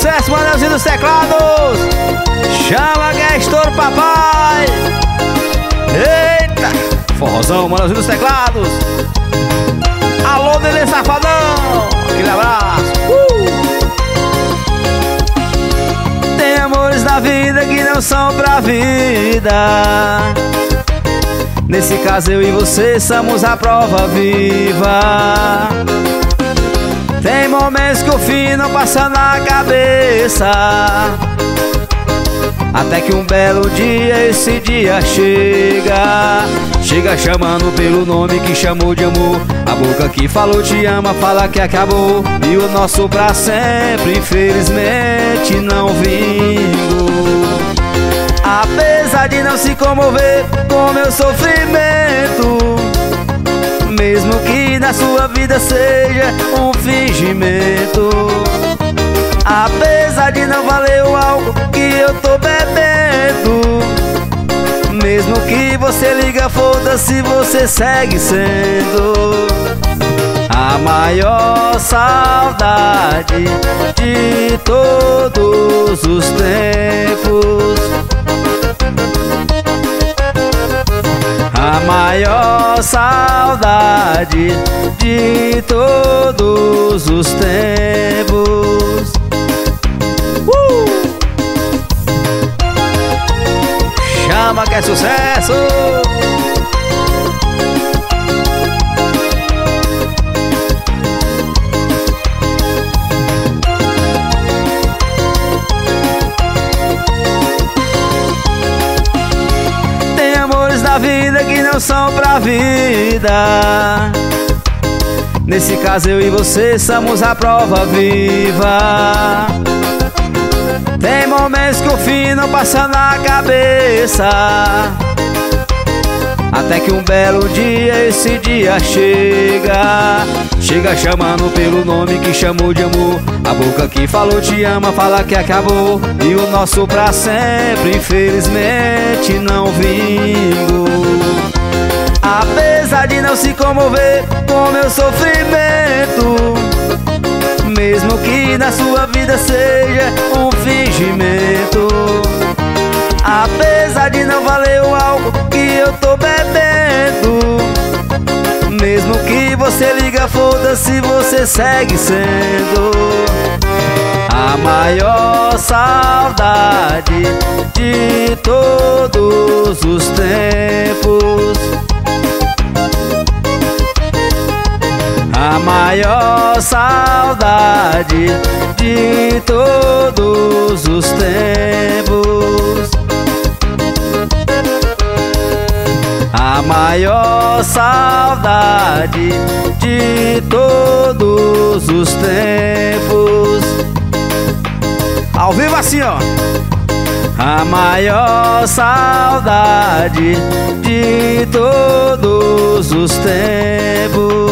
sucesso, Manelzinho dos teclados. Chama que é papai. Eita, forrozão, Manelzinho dos teclados. Alô, Dele Safadão. Aquele abraço. Uh! Tem amores da vida que não são pra vida. Nesse caso eu e você somos a prova viva Momentos que o fim não passa na cabeça. Até que um belo dia esse dia chega. Chega chamando pelo nome que chamou de amor. A boca que falou te ama fala que acabou. E o nosso pra sempre infelizmente não vingou. Apesar de não se comover com meu sofrimento Mesmo que na sua vida seja um fingimento Apesar de não valer o álcool que eu tô bebendo Mesmo que você liga, foda-se, você segue sendo a maior saudade de todos os tempos. Saudade de todos os tempos. Uh! Chama que é sucesso! Da vida que não são pra vida. Nesse caso eu e você somos a prova viva. Tem momentos que o fim não passa na cabeça até que um belo dia esse dia chega. Chega chamando pelo nome que chamou de amor. A boca que falou te ama fala que acabou. E o nosso pra sempre infelizmente não vingou. Apesar de não se comover com meu sofrimento Mesmo que na sua vida seja um fingimento você liga, foda-se, você segue sendo A maior saudade de todos os tempos. A maior saudade de todos maior saudade de todos os tempos. Ao vivo assim, ó. A maior saudade de todos os tempos